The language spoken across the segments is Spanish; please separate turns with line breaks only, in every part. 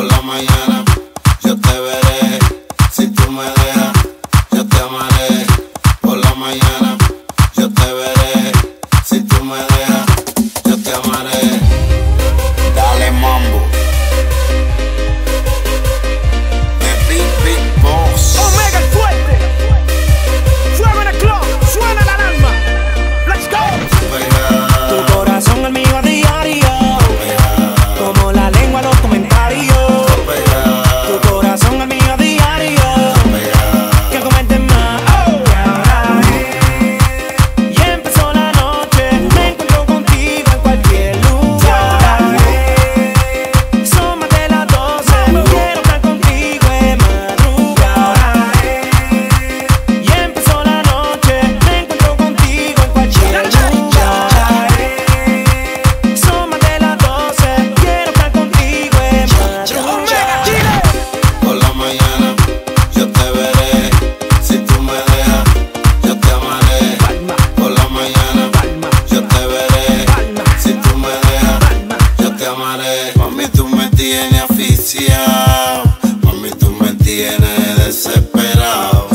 por la mañana. Yo te veré si tú me dejas. Mami, tú me tienes aficiado. Mami, tú me tienes desesperado.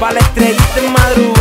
Pa' la estrellita en madrugada.